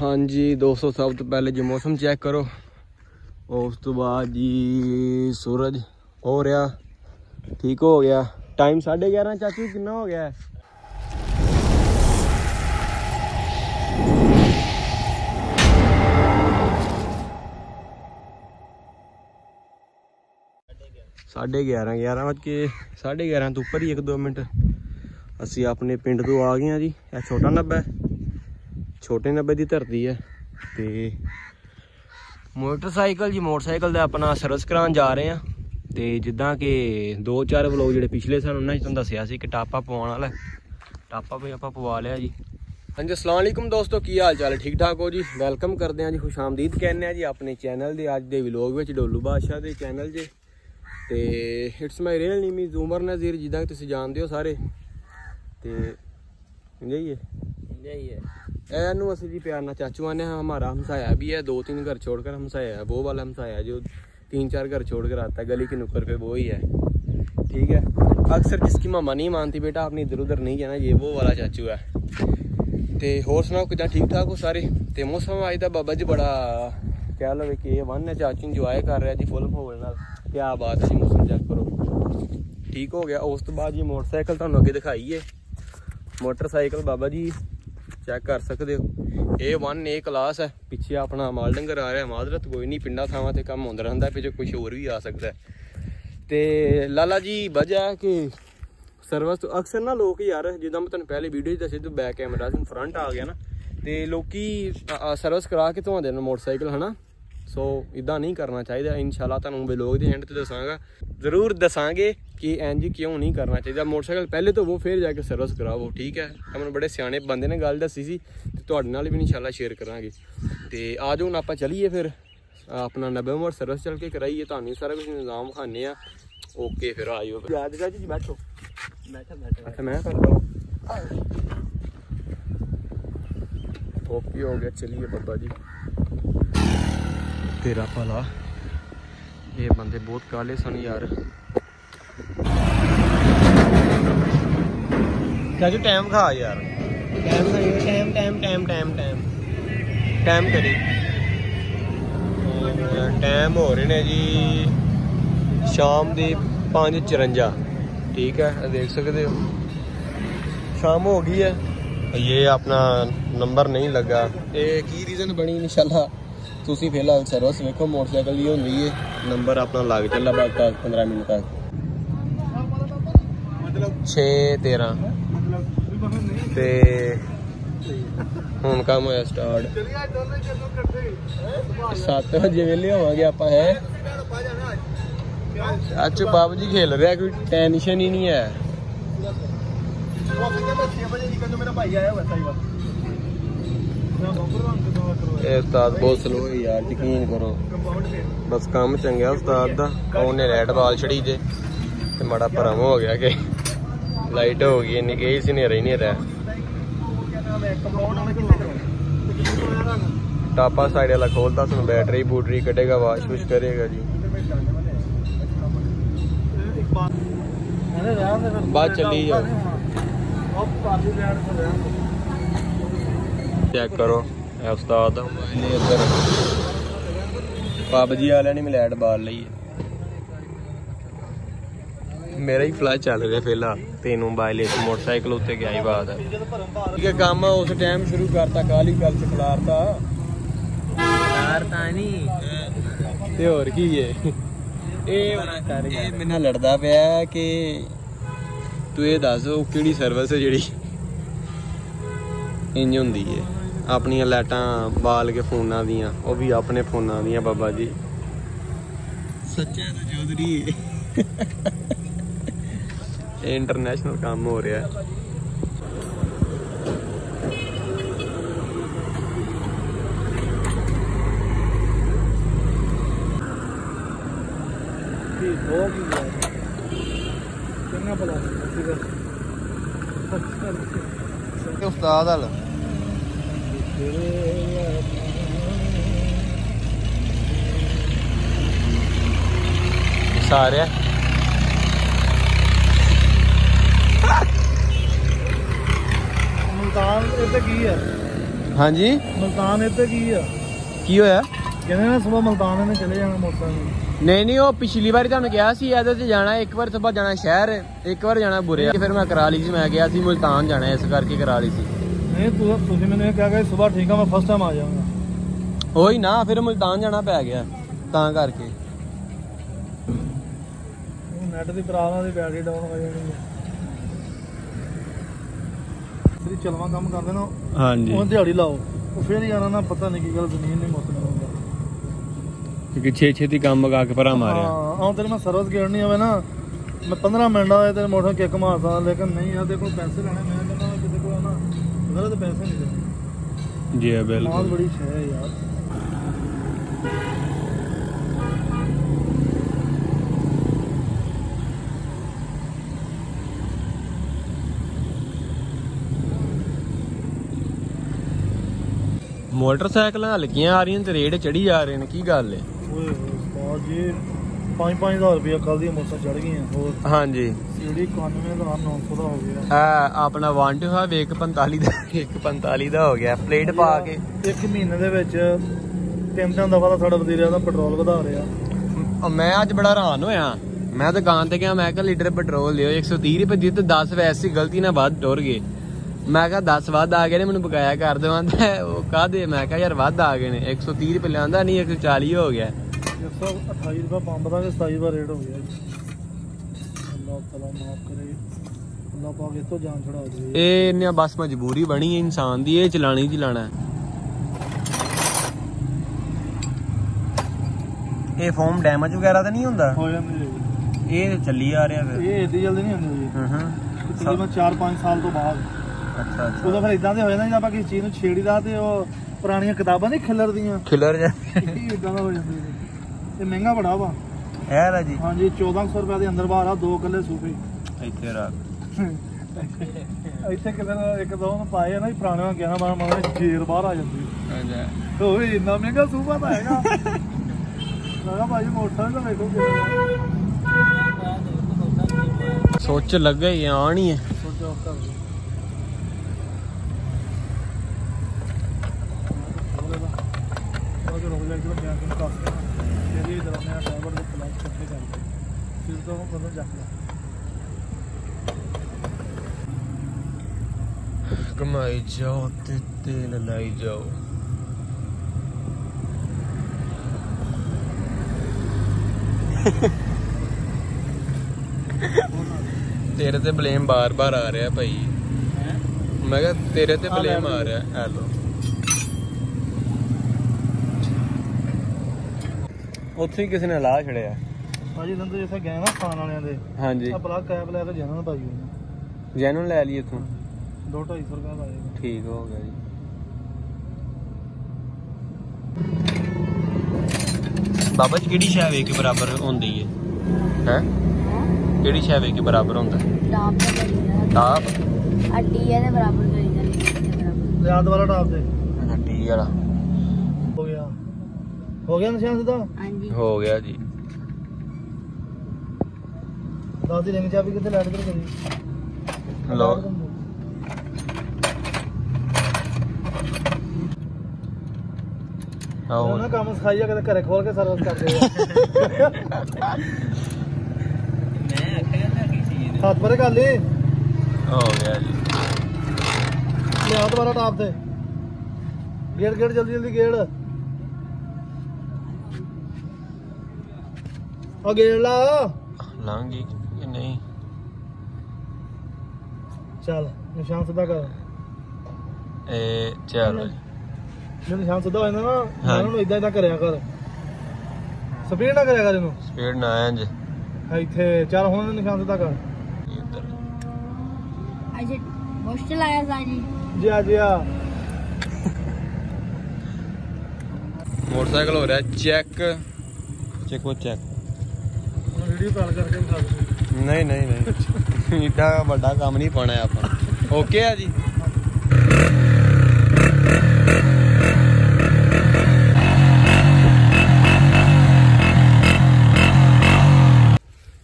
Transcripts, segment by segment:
ਹਾਂਜੀ, ਦੋਸਤੋ, ਸਭ ਤੋਂ ਪਹਿਲੇ ਜੀ ਮੌਸਮ ਚੈੱਕ ਕਰੋ। ਉਸ ਤੋਂ ਬਾਅਦ ਜੀ ਸੂਰਜ ਹੋ ਰਿਹਾ। ਠੀਕ ਹੋ ਗਿਆ। ਟਾਈਮ 11:30 ਚਾਚੂ, ਕਿੰਨਾ ਹੋ ਗਿਆ? ਸਾਢੇ 11 11 ਵਜੇ ਕੇ ਸਾਢੇ 11 ਤੋਂ ਉੱਪਰ ਹੀ 1-2 ਮਿੰਟ। ਅਸੀਂ ਆਪਣੇ ਪਿੰਡ ਤੋਂ ਆ ਗਏ ਆ ਜੀ। ਇਹ ਛੋਟਾ ਨੱਬਾ ਛੋਟੇ ਨੱਬੇ ਦੀ ਧਰਤੀ ਹੈ ਤੇ ਮੋਟਰਸਾਈਕਲ ਜੀ, ਮੋਟਰਸਾਈਕਲ ਦਾ ਆਪਣਾ ਸਰਵਿਸ ਕਰਾਉਣ ਜਾ ਰਹੇ ਆ ਤੇ ਜਿੱਦਾਂ ਕਿ ਦੋ ਚਾਰ ਵਲੋਗ ਜਿਹੜੇ ਪਿਛਲੇ ਸਨ ਉਹਨਾਂ 'ਚ ਤੁਹਾਨੂੰ ਦੱਸਿਆ ਸੀ ਕਿ ਟਾਪਾ ਪਵਾਉਣ ਵਾਲਾ ਟਾਪਾ ਵੀ ਆਪਾਂ ਪਵਾ ਲਿਆ ਜੀ। ਹਾਂਜੀ, ਅਸਲਾਮ ਅਲੈਕੁਮ ਦੋਸਤੋ, ਕੀ ਹਾਲ ਚਾਲ ਠੀਕ ਠਾਕ ਹੋ ਜੀ? ਵੈਲਕਮ ਕਰਦੇ ਆ ਜੀ, ਖੁਸ਼ਾਮਦੀਦ ਕਹਿੰਦੇ ਆ ਜੀ ਆਪਣੇ ਚੈਨਲ ਦੇ ਅੱਜ ਦੇ ਵਲੋਗ ਵਿੱਚ, ਡੋਲੂ ਬਾਦਸ਼ਾਹ ਦੇ ਚੈਨਲ 'ਚ ਤੇ it's my real name is Umar Nazir ਜਿੱਦਾਂ ਕਿ ਤੁਸੀਂ ਜਾਣਦੇ ਹੋ ਸਾਰੇ। ਤੇ ਇੰਜਾ ਹੀ ਹੈ? ਇੰਜਾ ਹੀ ਹੈ। ਇਹਨੂੰ ਅਸੀਂ ਜੀ ਪਿਆਰ ਨਾਲ ਚਾਚੂ ਆਨੇ ਹਾਂ ਹਮਾਰਾ ਹਮਸਾਇਆ भी है दो तीन घर छोड़कर हमसाया है वो वाला हमसाया जो तीन चार घर छोड़ कर आता है गली के नुक्कर पे वो ही है ठीक है अक्सर जिसकी मामा नहीं मानती बेटा आपने इधर उधर नहीं जाना ये वो वाला चाचू है ਤੇ ਹੋਰ ਸੁਣਾਓ ਕਿਦਾਂ ਠੀਕ ਠਾਕ ਹੋ ਸਾਰੇ ਤੇ ਮੌਸਮ ਅੱਜ ਦਾ ਬਾਬਾ ਜੀ ਬੜਾ ਕਹਿ ਲਵੇ ਕਿ ਇਹ ਵਨ ਹੈ ਚਾਚੂ ਇੰਜੋਏ ਕਰ ਰਿਹਾ ਜੀ ਫੁੱਲ ਮਾਹੌਲ ਨਾਲ ਕੀ ਬਾਤ ਹੈ ਜੀ ਮੌਸਮ ਚੈੱਕ ਕਰੋ ਠੀਕ ਹੋ ਗਿਆ ਉਸ ਤੋਂ ਬਾਅਦ ਜੀ ਮੋਟਰਸਾਈਕਲ ਤੁਹਾਨੂੰ ਅੱਗੇ ਦਿਖਾਈਏ ਮੋਟਰਸਾਈਕਲ ਬਾਬਾ ਜੀ ਚੈੱਕ ਕਰ ਸਕਦੇ ਹੋ। ਇਹ 1 ਏ ਕਲਾਸ ਹੈ। ਪਿੱਛੇ ਆਪਣਾ ਮਾਲ ਡੰਗਰ ਆ ਰਿਹਾ ਮਾਜ਼ਰਤ ਕੋਈ ਨਹੀਂ ਪਿੰਡਾਂ, ਥਾਵਾਂ ਤੇ ਕੰਮ ਹੁੰਦਾ ਰਹਿੰਦਾ ਪਿੱਛੇ ਕੁਝ ਹੋਰ ਵੀ ਆ ਸਕਦਾ ਹੈ। ਤੇ ਲਾਲਾ ਜੀ, ਵਜ੍ਹਾ ਕਿ ਸਰਵਿਸ ਤੋਂ ਅਕਸਰ ਨਾ ਲੋਕ ਯਾਰ, ਜਿੱਦਾਂ ਮੈਂ ਤੁਹਾਨੂੰ ਪਹਿਲੇ ਵੀਡੀਓ 'ਚ ਦੱਸਿਆ, ਤੇ ਬੈਕ ਕੈਮਰਾ ਸੀ ਫਰੰਟ ਆ ਗਿਆ ਨਾ। ਤੇ ਲੋਕੀ ਸਰਵਿਸ ਕਰਾ ਕੇ ਧਵਾਉਂਦੇ ਨੇ ਮੋਟਰਸਾਈਕਲ, ਹਨਾ? ਸੋ ਇਦਾਂ ਨਹੀਂ ਕਰਨਾ ਚਾਹੀਦਾ। ਇਨਸ਼ਾਅੱਲਾ ਤੁਹਾਨੂੰ ਵਲੋਗ ਦੇ ਐਂਡ ਤੇ ਦੱਸਾਂਗਾ। ਜ਼ਰੂਰ ਦੱਸਾਂਗੇ ਕਿ ਐਂ ਜੀ ਕਿਉਂ ਨਹੀਂ ਕਰਨਾ ਚਾਹੀਦਾ। ਮੋਟਰਸਾਈਕਲ ਪਹਿਲੇ ਤੋਂ ਉਹ ਫੇਰ ਜਾ ਕੇ ਸਰਵਿਸ ਕਰਾਵੋ ਠੀਕ ਹੈ? ਤਾਂ ਮੈਨੂੰ ਬੜੇ ਸਿਆਣੇ ਬੰਦੇ ਨੇ ਗੱਲ ਦੱਸੀ ਸੀ ਤੇ ਤੁਹਾਡੇ ਨਾਲ ਵੀ ਇਨਸ਼ਾਅੱਲਾ ਸ਼ੇਅਰ ਕਰਾਂਗੇ। ਤੇ ਆਜੋ ਹੁਣ ਆਪਾਂ ਚੱਲੀਏ ਫਿਰ। ਆਪਣਾ 90 ਨਵੰਬਰ ਸਰਵਿਸ ਚੱਲ ਕੇ ਕਰਾਈਏ। ਤੁਹਾਨੂੰ ਸਾਰਾ ਕੁਝ ਨਿਜ਼ਾਮ ਖਾਣੇ ਆ ਓਕੇ ਫਿਰ ਆਇਓ ਫਿਰ। ਯਾਦ ਚਾਚੀ ਜੀ ਬੈਠੋ। ਬੈਠਾ ਬੈਠਾ। ਅੱਛਾ ਮੈਂ? ਕਰਦਾ ਓਕੇ ਹੋ ਗਿਆ। ਚਲਿਏ ਬੱਬਾ ਜੀ। ਤੇਰਾ ਭਲਾ। ਇਹ ਬੰਦੇ ਬਹੁਤ ਕਾਲੇ ਸਨ ਯਾਰ। ਚਾਚੂ ਟਾਈਮ ਖਾ ਯਾਰ। ਟਾਈਮ ਖਾਈਏ time time time time time time ਕਰੀ। ਟਾਈਮ ਹੋ ਰਹੇ ਨੇ ਜੀ ਸ਼ਾਮ ਦੇ 5:54 ਠੀਕ ਹੈ ਇਹ ਦੇਖ ਸਕਦੇ ਹੋ। ਸ਼ਾਮ ਹੋ ਗਈ ਹੈ। ਇਹ ਆਪਣਾ ਨੰਬਰ ਨਹੀਂ ਲੱਗਾ। ਇਹ ਕੀ ਰੀਜ਼ਨ ਬਣੀ ਇਨਸ਼ਾਅੱਲਾ? ਤੁਸੀਂ ਫਿਲਹਾਲ ਸਰਵਿਸ ਵੇਖੋ ਮੋਟਰਸਾਈਕਲ ਦੀ ਹੁੰਦੀ ਹੈ ਨੰਬਰ ਆਪਣਾ ਲੱਗ ਚੱਲਾ ਤੱਕ 15 ਮਿੰਟ ਤੱਕ। ਮਤਲਬ 6 13 ਤੇ ਹੁਣ ਕੰਮ ਹੋਇਆ ਸਟਾਰਟ 7 ਵਜੇ ਵੇਲੇ ਹੋਵਾਂਗੇ ਆਪਾਂ ਹੈ? ਅੱਜ। ਬਾਬੂ ਜੀ ਖੇਲ ਰਿਹਾ ਕੋਈ ਟੈਨਸ਼ਨ ਹੀ ਨਹੀਂ ਹੈ। ਇਹ ਉਸਤਾਦ ਬਹੁਤ ਸਲੋ ਹੈ ਯਾਰ, ਯਕੀਨ ਕਰੋ। ਬਸ ਕੰਮ ਚੰਗਾ ਉਸਤਾਦ ਦਾ। ਉਹਨੇ ਰੈਡ ਬਾਲ ਛੜੀ ਜੇ, ਤੇ ਮਾੜਾ ਭਰਮ ਹੋ ਗਿਆ ਕਿ ਲਾਈਟ ਹੋ ਗਈ, ਇੰਨੀ ਗਈ ਸੀ ਨੇਰਾ ਹੀ ਨਹੀਂ ਰਿਹਾ। ਟਾਪਾ ਸਾਈਡ ਵਾਲਾ ਖੋਲਦਾ ਤੁਹਾਨੂੰ ਬੈਟਰੀ ਬੂਟਰੀ ਕੱਢੇਗਾ ਵਾਸ਼ ਵੁਸ਼ ਕਰੇਗਾ ਜੀ। ਬਾਅਦ ਚੱਲੀ ਜਾਓ। ਚੈੱਕ ਕਰੋ ਐ ਉਸਤਾਦ। ਇਹਨੇ ਇੱਧਰ ਪਬਜੀ ਵਾਲਿਆਂ ਨੇ ਮਲੈਟ ਬਾਲ ਲਈ ਮੇਰਾ ਹੀ ਫਲਾ ਚੱਲ ਰਿਹਾ ਪਹਿਲਾਂ ਤੈਨੂੰ ਬਾਇਲੇਟ ਮੋਟਰਸਾਈਕਲ ਉੱਤੇ ਗਿਆ ਹੀ ਬਾਤ ਹੈ ਠੀਕ ਹੈ ਕੰਮ ਉਸ ਟਾਈਮ ਸ਼ੁਰੂ ਕਰਤਾ ਕਾਲੀ ਗੱਲ ਚ ਖਲਾਰਤਾ। ਨਹੀਂ ਤੇ ਹੋਰ ਕੀ ਹੈ? ਇਹ ਇਹ ਮੈਨਾਂ ਲੜਦਾ ਪਿਆ ਕਿ ਤੂੰ ਇਹ ਦੱਸ ਉਹ ਕਿਹੜੀ ਸਰਵਿਸ ਹੈ ਜਿਹੜੀ ਇੰਜ ਹੁੰਦੀ ਹੈ? ਆਪਣੀਆਂ ਲਾਈਟਾਂ ਬਾਲ ਕੇ ਫੋਨਾਂ ਦੀਆਂ ਉਹ ਵੀ ਆਪਣੇ ਫੋਨਾਂ ਦੀਆਂ ਬਾਬਾ ਜੀ। ਸੱਚਾ ਚੌਧਰੀ ਇਹ ਇੰਟਰਨੈਸ਼ਨਲ ਕੰਮ ਹੋ ਰਿਹਾ। ਉਸਤਾਦ ਹਲ ਸਾਰੇ। ਮਲਤਾਨ ਇੱਥੇ ਕੀ ਹੈ ਹਾਂਜੀ? ਮਲਤਾਨ ਇੱਥੇ ਕੀ ਆ? ਕੀ ਹੋਇਆ? ਕਹਿੰਦੇ ਨਾ ਸਵੇਰ ਮਲਤਾਨ ਨੇ ਚਲੇ ਜਾਣਾ ਮੋਟਰਸਾਈਕਲ ਨਹੀਂ ਨਹੀਂ ਉਹ ਪਿਛਲੀ ਵਾਰੀ ਤੁਹਾਨੂੰ ਕਿਹਾ ਸੀ ਇਹਦੇ ਤੇ ਜਾਣਾ ਇੱਕ ਵਾਰ ਸਵੇਰ ਜਾਣਾ ਸ਼ਹਿਰ ਇੱਕ ਵਾਰ ਜਾਣਾ ਬੁਰੇ। ਫਿਰ ਮੈਂ ਕਰਾ ਲਈ ਸੀ ਮੈਂ ਕਿਹਾ ਸੀ ਮਲਤਾਨ ਜਾਣਾ ਇਸ ਕਰਕੇ ਕਰਾ ਲਈ ਸੀ। ਨਹੀਂ ਤੂੰ ਤੁਸੀਂ ਮੈਨੂੰ ਇਹ ਕਿਹਾ ਕਿ ਸਵੇਰ ਠੀਕ ਆ ਮੈਂ ਫਸਟ ਟਾਈਮ ਆ ਜਾਵਾਂਗਾ। ਉਹੀ ਨਾ ਫਿਰ ਮੁਲਤਾਨ ਜਾਣਾ ਪੈ ਗਿਆ ਤਾਂ ਕਰਕੇ। ਨੈਟ ਦੀ ਪ੍ਰੋਬਲਮ ਦੀ ਬੈਟਰੀ ਡਾਊਨ ਹੋ ਜਾਣੀ ਹੈ ਜਿਹੜੀ ਚਲਵਾ ਕੰਮ ਕਰਦੇ ਨਾ ਹਾਂਜੀ। ਉਹ ਦਿਹਾੜੀ ਲਾਓ। ਉਹ ਫਿਰ ਹੀ ਆਣਾ ਨਾ ਪਤਾ ਨਹੀਂ ਕੀ ਗੱਲ ਜ਼ਮੀਨ ਨਹੀਂ ਮੁੱਤ ਹੁੰਦਾ ਕਿ ਛੇ ਛੇਤੀ ਕੰਮ ਮਗਾ ਕੇ ਭਰਾ ਮਾਰਿਆ। ਹਾਂ ਆਉਂ ਮੈਂ ਸਰਵਿਸ ਗੇੜਨੀ ਹੋਵੇ ਨਾ ਮੈਂ 15 ਮਿੰਟਾਂ ਦੇ ਤੇਰੇ ਮੋਟਰ ਕਿੱਕ ਮਾਰ ਸਕਦਾ ਲੇਕਿਨ ਨਹੀਂ ਆ ਦੇ ਕੋਲ ਪੈਸੇ ਲੈਣੇ ਮੈਂ ਕਹਿੰਦਾ ਮੈਂ ਕਿਤੇ ਕੋਲ ਨਾ ਜੀ ਮਾਲ ਬਿਲਕੁਲ। ਬੜੀ ਛੇ ਹੈ ਯਾਰ। ਮੋਟਰਸਾਈਕਲਾਂ ਹਲਕੀਆਂ ਆ ਰਹੀਆਂ ਤੇ ਰੇਟ ਚੜੀ ਜਾ ਰਹੇ ਨੇ ਕੀ ਗੱਲ ਏ? ਓਏ ਉਸਤਾਦ ਜੀ। 5-5000 ਰੁਪਏ ਕੱਲ ਦੀਆਂ ਮੋਟਰ ਚੜ ਗਈਆਂ ਹੋਰ ਹਾਂਜੀ। ਸੀੜੀ 91900 ਦਾ ਹੋ ਗਿਆ। ਆ ਆਪਣਾ 1 ਟੂ ਹਾਵ 145 ਦਾ 145 ਦਾ ਹੋ ਗਿਆ। ਪਲੇਟ ਪਾ ਕੇ। ਇੱਕ ਮਹੀਨੇ ਦੇ ਵਿੱਚ ਤਿੰਨ ਤਿੰਨ ਦਫਾ ਦਾ ਸਾਡਾ ਵਜ਼ੀਰ ਦਾ ਪੈਟਰੋਲ ਵਧਾ ਰਿਹਾ। ਉਹ ਮੈਂ ਅੱਜ ਬੜਾ ਹੈਰਾਨ ਹੋਇਆ। ਮੈਂ ਦੁਕਾਨ ਤੇ ਗਿਆ ਮੈਂ ਕਿਹਾ ਲੀਟਰ ਪੈਟਰੋਲ ਲਿਓ 130 ਰੁਪਏ ਦੀ ਤੇ 10 ਵੈਸੇ ਗਲਤੀ ਨਾਲ ਵੱਧ ਟੁਰ ਗਏ। ਮੈਂ ਕਿਹਾ 10 ਵੱਧ ਆ ਗਏ ਨੇ ਮੈਨੂੰ ਬਕਾਇਆ ਕਰ ਦੇਵਾਂਦਾ ਉਹ ਕਾਹਦੇ? ਮੈਂ ਕਿਹਾ ਯਾਰ ਵੱਧ ਆ ਗਏ ਨੇ 130 ਰੁਪਏ ਲਿਆਂਦਾ ਨਹੀਂ 140 ਹੋ ਗਿਆ। 128 ਰੁਪਏ ਪੰਪ ਦਾ ਤੇ 27 ਦਾ ਰੇਟ ਹੋ ਗਿਆ ਜੀ। ਅੱਲਾਹ ਤਾਲਾ ਮਾਫ ਕਰੇ। ਅੱਲਾਹ ਪਾਕ ਇਸ ਤੋਂ ਜਾਨ ਛੁਡਾ ਦੇ। ਇਹ ਇੰਨੇ ਬਸ ਮਜਬੂਰੀ ਬਣੀ ਹੈ ਇਨਸਾਨ ਦੀ ਇਹ ਚਲਾਣੀ ਹੀ ਚਲਾਣਾ ਹੈ। ਇਹ ਫੋਮ ਡੈਮੇਜ ਵਗੈਰਾ ਤਾਂ ਨਹੀਂ ਹੁੰਦਾ? ਹੋ ਜਾਂਦੀ ਜੀ। ਇਹ ਚੱਲੀ ਆ ਰਿਹਾ ਫਿਰ। ਇਹ ਏਡੀ ਜਲਦੀ ਨਹੀਂ ਹੁੰਦੀ ਜੀ। ਹੂੰ ਹੂੰ। ਤਕਰੀਬਨ 4-5 ਸਾਲ ਤੋਂ ਬਾਅਦ। ਅੱਛਾ ਉਦੋਂ ਫਿਰ ਇਦਾਂ ਦੇ ਹੋ ਜਾਂਦਾ ਜਦੋਂ ਆਪਾਂ ਕਿਸੇ ਚੀਜ਼ ਨੂੰ ਛੇੜੀਦਾ ਤੇ ਉਹ ਪੁਰਾਣੀਆਂ ਕਿਤਾਬਾਂ ਨਹੀਂ ਖਿਲਰਦੀਆਂ। ਖਿਲਰ ਜਾ ਇਦਾਂ ਦਾ ਹੋ ਜਾਂਦਾ ਜੀ। ਤੇ ਮਹਿੰਗਾ ਬੜਾ ਵਾ। ਇਹ ਰਾ ਜੀ। ਹਾਂਜੀ 1400 ਰੁਪਏ ਦੇ ਅੰਦਰ ਬਾਹਰ ਆ ਦੋ ਕੱਲੇ ਸੂਫੇ। ਇੱਥੇ ਰੱਖ। ਇੱਥੇ ਕਿਤੇ ਇੱਕ ਦੋ ਨੂੰ ਪਾਏ ਆ ਨਾ ਜੀ ਪੁਰਾਣੇ ਵਾਂ ਗਿਆ ਨਾ ਮਾਰ ਮਾਰ ਜੇਰ ਬਾਹਰ ਆ ਜਾਂਦੀ ਅੱਛਾ ਓਏ ਇੰਨਾ ਮਹਿੰਗਾ ਸੂਫਾ ਤਾਂ ਹੈਗਾ। ਕਿਹਾ ਭਾਈ ਮੋਟਰ ਤਾਂ ਵੇਖੋ ਸੋਚ ਲੱਗਾ ਹੀ ਆਣ ਹੀ ਹੈ ਸੋਚੋ ਕਰ ਲਓ ਉਹ ਰੋਕ ਲੈ ਕੇ ਬੈਂਕ ਨੂੰ ਕਾਸ ਕੇ ਤੇਰੀ ਦਰਮਿਆਨ ਡਰਾਈਵਰ ਦੇ ਪਲਾਸ ਕੱਟੇ ਕਰ ਲਿਆ ਕਮਾਈ ਜਾਓ ਤੇ ਤੇਲ ਲਾਈ ਜਾਓ। ਤੇਰੇ ਤੇ ਬਲੇਮ ਬਾਰ-ਬਾਰ ਆ ਰਿਹਾ ਭਾਈ। ਮੈਂ ਕਿਹਾ ਤੇਰੇ ਤੇ ਬਲੇਮ ਆ। ਰਿਹਾ ਹੈਲੋ ਉੱਥੇ ਹੀ ਕਿਸੇ ਨੇ ਲਾ ਛੜਿਆ। ਭਾਜੀ ਨੰਦ ਜਿੱਥੇ ਗਏ ਨਾ ਖਾਣ ਵਾਲਿਆਂ ਦੇ ਹਾਂਜੀ। ਆ ਪਲਾਕ ਕੈਬ ਲੈ ਕੇ ਜਾਣਾ ਨਾ ਭਾਜੀ ਜੈਨੂਨ ਲੈ ਲਈ ਇੱਥੋਂ। 2-250 ਰੁਪਏ ਲਾਏਗਾ ਠੀਕ ਹੋ ਗਿਆ ਜੀ। ਬਾਬਾ ਜੀ ਕਿਹੜੀ ਸ਼ੈ ਕੇ ਬਰਾਬਰ ਹੁੰਦੀ ਹੈ ਹੈ? ਕਿਹੜੀ ਸ਼ੈ ਕੇ ਬਰਾਬਰ ਹੁੰਦਾ? ਟਾਪ ਅੱਡੀ ਇਹਦੇ ਬਰਾਬਰ ਦੇ ਬਰਾਬਰ ਲਿਆ ਦੁਬਾਰਾ ਟਾਪ ਤੇ। ਟੀ ਵਾਲਾ। ਹੋ ਗਿਆ। ਹੋ ਗਿਆ ਨਿਸ਼ਾਨ ਸਿੱਧਾ? ਹਾਂਜੀ। ਹੋ ਗਿਆ ਜੀ। ਦੱਸ ਦੀ ਰਿੰਗ ਚਾਬੀ ਕਿੱਥੇ ਲੈਟ ਕਰ ਕਰੀ ਲੋ ਉਹ ਨਾ ਆਓ ਕੰਮ ਸਿਖਾਈ ਆ ਕਦੇ ਘਰੇ ਖੋਲ ਕੇ ਸਰਵਿਸ ਕਰਦੇ ਆ ਮੈਂ ਆਖਿਆ ਤਾਂ ਕੀ ਚੀਜ਼ ਹੱਥ ਪਰੇ ਕਰ ਲਈ। ਹੋ ਗਿਆ ਜੀ। ਲਿਆ ਦੁਬਾਰਾ ਟਾਪ ਤੇ। ਗੇੜ ਗੇੜ ਜਲਦੀ ਜਲਦੀ ਗੇੜ। ਆ ਗੇੜ ਲਾ। ਗਈ ਕਿ ਨਹੀਂ। ਚੱਲ ਨਿਸ਼ਾਨ ਸਿੱਧਾ ਕਰ। ਇਹ ਚਲੋ। ਜੀ ਜੇ ਨਿਸ਼ਾਨ ਸਿੱਧਾ ਹੋ ਜਾਂਦਾ ਨਾ ਹਾਂ। ਇਹਨਾਂ ਨੂੰ ਇਦਾਂ ਇਦਾਂ ਕਰਿਆ ਕਰ। ਸਪੀਡ ਨਾ ਕਰਿਆ ਕਰ ਇਹਨੂੰ। ਸਪੀਡ ਨਾ ਇੰਜ। ਇੱਥੇ ਚੱਲ ਹੁਣ ਨਿਸ਼ਾਨ ਸਿੱਧਾ ਕਰ। ਇੱਧਰ। ਅੱਜ ਮੁਸ਼ਕਿਲ ਆਇਆ ਸਾਜੀ ਜੀ। ਆ ਜੀ ਆ। ਮੋਟਰਸਾਈਕਲ ਹੋ ਰਿਹਾ ਚੈੱਕ। ਚੈੱਕ ਉਹ ਚੈੱਕ। ਹੁਣ ਵੀਡੀਓ ਕਾਲ ਕਰਕੇ ਦਿਖਾ ਦੇ ਨਹੀਂ ਨਹੀਂ ਨਹੀਂ। ਇੱਡਾ ਵੱਡਾ ਕੰਮ ਨਹੀਂ ਪਾਣਾ ਆਪਾਂ। ਓਕੇ ਆ ਜੀ?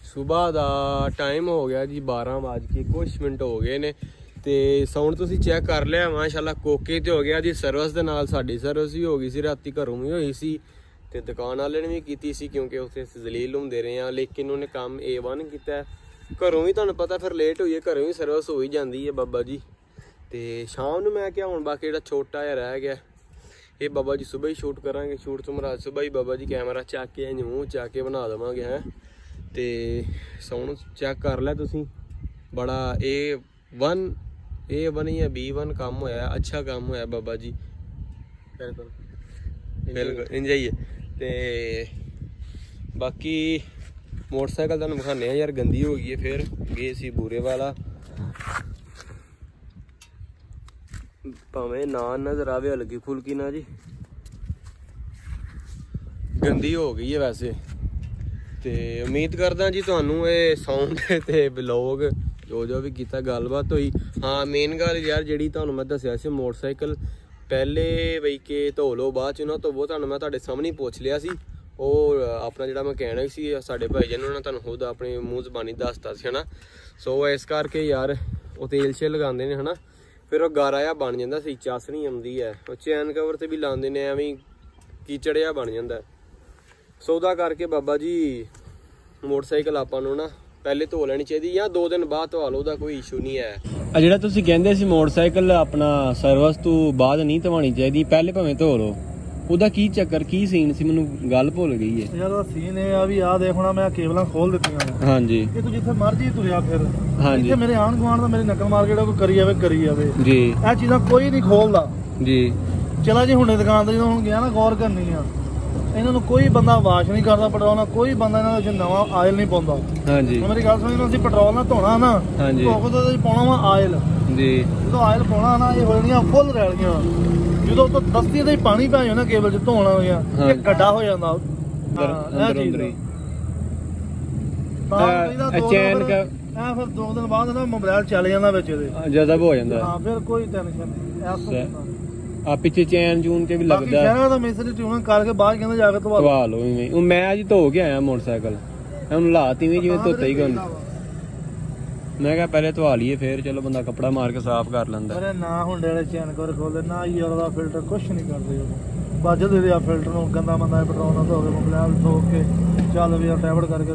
ਸਵੇਰ ਦਾ ਟਾਈਮ ਹੋ ਗਿਆ ਜੀ 12 ਵਜ ਕੇ ਕੁਝ ਮਿੰਟ ਹੋ ਗਏ ਨੇ। ਤੇ ਸਾਊਂਡ ਤੁਸੀਂ ਚੈੱਕ ਕਰ ਲਿਆ, ਮਾਸ਼ਾਅੱਲਾ ਕੋਕੇ ਤੇ ਹੋ ਗਿਆ ਜੀ। ਸਰਵਿਸ ਦੇ ਨਾਲ ਸਾਡੀ ਸਰਵਿਸ ਵੀ ਹੋ ਗਈ ਸੀ, ਰਾਤੀ ਘਰੋਂ ਵੀ ਹੋਈ ਸੀ। ਤੇ ਦੁਕਾਨ ਵਾਲੇ ਨੇ ਵੀ ਕੀਤੀ ਸੀ ਕਿਉਂਕਿ ਉੱਥੇ ਅਸੀਂ ਜ਼ਲੀਲ ਹੁੰਦੇ ਰਹੇ ਆ ਲੇਕਿਨ ਉਹਨੇ ਕੰਮ A1 ਕੀਤਾ। ਘਰੋਂ ਵੀ ਤੁਹਾਨੂੰ ਪਤਾ ਫਿਰ ਲੇਟ ਹੋਈ ਹੈ ਘਰੋਂ ਵੀ ਸਰਵਿਸ ਹੋ ਹੀ ਜਾਂਦੀ ਹੈ ਬਾਬਾ ਜੀ। ਤੇ ਸ਼ਾਮ ਨੂੰ ਮੈਂ ਕਿਹਾ ਹੁਣ ਬਾਕੀ ਜਿਹੜਾ ਛੋਟਾ ਜਿਹਾ ਰਹਿ ਗਿਆ ਇਹ ਬਾਬਾ ਜੀ ਸਵੇਰ ਹੀ ਸ਼ੂਟ ਕਰਾਂਗੇ। ਸ਼ੂਟ ਤੋਂ ਮਰਾਜ ਸਵੇਰ ਹੀ ਬਾਬਾ ਜੀ ਕੈਮਰਾ ਚੱਕ ਕੇ ਮੂੰਹ ਚੱਕ ਕੇ ਬਣਾ ਦੇਵਾਂਗੇ ਹੈ। ਤੇ ਸਾਊਂਡ ਚੈੱਕ ਕਰ ਲਿਆ ਤੁਸੀਂ। ਬੜਾ ਇਹ 1 ਇਹ 1 ਜਾਂ B1 ਕੰਮ ਹੋਇਆ ਅੱਛਾ ਕੰਮ ਹੋਇਆ ਬਾਬਾ ਜੀ। ਬਿਲਕੁਲ। ਬਿਲਕੁਲ ਹੈ। ਤੇ ਬਾਕੀ ਮੋਟਰਸਾਈਕਲ ਤੁਹਾਨੂੰ ਵਿਖਾਣੇ ਆ ਯਾਰ, ਗੰਦੀ ਹੋ ਗਈ ਹੈ ਫੇਰ। ਗਏ ਸੀ ਬੂਰੇ ਵਾਲਾ। ਭਾਵੇਂ ਨਾ ਨਜ਼ਰ ਆਵੇ, ਹਲਕੀ ਫੁਲਕੀ ਨਾ ਜੀ। ਗੰਦੀ ਹੋ ਗਈ ਹੈ ਵੈਸੇ। ਤੇ ਉਮੀਦ ਕਰਦਾ ਜੀ ਤੁਹਾਨੂੰ ਇਹ ਸਾਊਂਡ ਤੇ ਵਲੌਗ ਜੋ ਜੋ ਵੀ ਕੀਤਾ, ਗੱਲਬਾਤ ਹੋਈ। ਹਾਂ ਮੇਨ ਗੱਲ ਯਾਰ ਜਿਹੜੀ ਤੁਹਾਨੂੰ ਮੈਂ ਦੱਸਿਆ ਸੀ, ਮੋਟਰਸਾਈਕਲ ਪਹਿਲੇ ਬਈ ਕੇ ਧੋ ਲਓ, ਬਾਅਦ ਚ ਨਾ ਧੋਵੋ ਤੁਹਾਨੂੰ ਮੈਂ ਤੁਹਾਡੇ ਸਾਹਮਣੇ ਪੁੱਛ ਲਿਆ ਸੀ। ਉਹ ਆਪਣਾ ਜਿਹੜਾ ਮਕੈਨਿਕ ਸੀ ਸਾਡੇ ਭਾਈ ਜੀ ਉਹਨਾਂ ਤੁਹਾਨੂੰ ਖੁਦ ਆਪਣੇ ਮੂੰਹ ਜ਼ਬਾਨੀ ਦੱਸਤਾ ਸੀ, ਹਨਾ? ਸੋ ਇਸ ਕਰਕੇ ਯਾਰ, ਉਹ ਤੇਲ ਛੇ ਲਗਾਉਂਦੇ ਨੇ, ਹਨਾ? ਫਿਰ ਉਹ ਗਾਰਾ ਜਿਹਾ ਬਣ ਜਾਂਦਾ ਸੀ, ਚਸ ਆਉਂਦੀ ਹੈ ਉਹ ਚੈਨ ਕਵਰ ਤੇ ਵੀ ਲਾਉਂਦੇ ਨੇ, ਐਵੇਂ ਹੀ ਕੀਚੜਿਆ ਬਣ ਜਾਂਦਾ। ਹੈ। ਸੌਦਾ ਕਰਕੇ ਬਾਬਾ ਜੀ, ਮੋਟਰਸਾਈਕਲ ਆਪਾਂ ਨੂੰ ਨਾ ਪਹਿਲੇ ਧੋ ਲੈਣੀ ਚਾਹੀਦੀ ਜਾਂ ਦੋ ਦਿਨ ਬਾਅਦ ਧਵਾ ਲਓ, ਉਹਦਾ ਕੋਈ ਇਸ਼ੂ ਨਹੀਂ ਹੈ ਆ ਜਿਹੜਾ ਤੁਸੀਂ ਕਹਿੰਦੇ ਸੀ ਮੋਟਰਸਾਈਕਲ ਆਪਣਾ ਸਰਵਿਸ ਤੋਂ ਬਾਅਦ ਨਹੀਂ ਧਵਾਣੀ ਚਾਹੀਦੀ ਪਹਿਲੇ ਭਾਵੇਂ ਧੋ ਲਓ ਉਹਦਾ ਕੀ ਚੱਕਰ ਕੀ ਸੀਨ ਸੀ? ਮੈਨੂੰ ਗੱਲ ਭੁੱਲ ਗਈ ਹੈ ਯਾਰ ਉਹਦਾ ਸੀਨ ਇਹ ਆ ਵੀ ਆ ਦੇਖ ਹੁਣ ਮੈਂ ਕੇਬਲਾਂ ਖੋਲ ਦਿੱਤੀਆਂ ਨੇ। ਹਾਂਜੀ। ਇਹ ਤੂੰ ਜਿੱਥੇ ਮਰਜ਼ੀ ਤੁਰਿਆ ਫਿਰ। ਹਾਂਜੀ। ਇੱਥੇ ਮੇਰੇ ਆਣ ਗੁਆਂਢ ਦਾ ਮੇਰੀ ਨਕਲ ਮਾਰ ਜਿਹੜਾ ਕੋਈ ਕਰੀ ਜਾਵੇ ਕਰੀ ਜਾਵੇ। ਜੀ। ਇਹ ਚੀਜ਼ਾਂ ਕੋਈ ਨਹੀਂ ਖੋਲਦਾ। ਜੀ। ਚਲਾ ਜੀ ਹੁਣੇ ਦੁਕਾਨ ਤੇ ਜਦੋਂ ਹੁਣ ਗਿਆ ਨਾ ਗੌਰ ਕਰਨੀ ਆ। ਇਹਨਾਂ ਨੂੰ ਕੋਈ ਬੰਦਾ ਵਾਸ਼ ਨਹੀਂ ਕਰਦਾ ਪੈਟਰੋਲ ਨਾਲ ਕੋਈ ਬੰਦਾ ਇਹਨਾਂ ਵਿੱਚ ਨਵਾਂ ਆਇਲ ਨਹੀਂ ਪਾਉਂਦਾ। ਹਾਂਜੀ। ਹੁਣ ਮੇਰੀ ਗੱਲ ਸੁਣੀ ਨਾ ਅਸੀਂ ਪੈਟਰੋਲ ਨਾਲ ਧੋਣਾ ਨਾ ਹਾਂਜੀ। ਧੋ ਕੇ ਤੇ ਵਿੱਚ ਪਾਉਣਾ ਵਾ ਆਇਲ। ਜੀ। ਜਦੋਂ ਆਇਲ ਪਾਉਣਾ ਨਾ ਇਹ ਹੋ ਜਾਣੀਆਂ ਫੁੱਲ ਰੈਲੀਆਂ। ਜਦੋਂ ਤੋਂ ਦਸਤੀ ਦੇ ਪਾਣੀ ਪੈ ਜਾਣਾ ਕੇਬਲ ਚ ਧੋਣਾ ਹੋ ਗਿਆ ਹਾਂ। ਇਹ ਗੱਡਾ ਹੋ ਜਾਂਦਾ। ਅੰਦਰ ਅੰਦਰ ਹੀ। ਤਾਂ ਦਿਨ ਕ- ਫਿਰ- ਦੋ ਦਿਨ ਬਾਅਦ ਨਾ ਮੋਬਾਈਲ ਚੱਲ ਜਾਂਦਾ ਵਿੱਚ ਇਹਦੇ। ਜਜ਼ਬ ਹੋ ਜਾਂਦਾ। ਹਾਂ ਫਿਰ ਕੋਈ ਟੈਨਸ਼ਨ ਨਹੀਂ। ਐਸ ਤੋਂ। ਆ ਪਿੱਛੇ ਚੈਨ ਜੂਨ ਤੇ ਵੀ ਬਾਕੀ ਲੱਗਦਾ। ਸ਼ਹਿਰਾਂ ਦਾ ਮਿਸਤਰੀ ਟਿਊਨ ਕਰਕੇ ਬਾਹਰ ਕਹਿੰਦਾ ਜਾ ਕੇ ਧਵਾ ਲਓ। ਲਓ ਇਵੇਂ। ਉਹ ਮੈਂ ਅੱਜ ਧੋ ਕੇ ਆਇਆ ਮੋਟਰਸਾਈਕਲ। ਉਹਨੂੰ ਲਾਤੀ ਵੀ ਜਿਵੇਂ ਧੋਤਾ ਹੀ ਕੋਈ ਮੈਂ ਕਿਹਾ ਪਹਿਲੇ ਧਵਾ ਲਈਏ ਫੇਰ ਚਲੋ ਬੰਦਾ ਕੱਪੜਾ ਮਾਰ ਕੇ ਸਾਫ਼ ਕਰ ਲੈਂਦਾ। ਮੇਰੇ ਨਾ ਹੁੰਡੇ ਵਾਲੇ ਚੈਨ ਕਰ ਖੋਲਦੇ ਨਾ ਹੀ ਉਹਦਾ ਫਿਲਟਰ ਕੁਛ ਨਹੀਂ ਕਰਦੇ ਉਹ। ਬਾਜਲ ਦੇ ਆ ਫਿਲਟਰ ਨੂੰ ਗੰਦਾ ਮੰਦਾ ਪੈਟਰੋਲ ਨਾਲ ਧੋ ਕੇ ਮੋਬਾਈਲ ਧੋ ਕੇ ਚੱਲ ਵੀ ਟੈਬੜ ਕਰਕੇ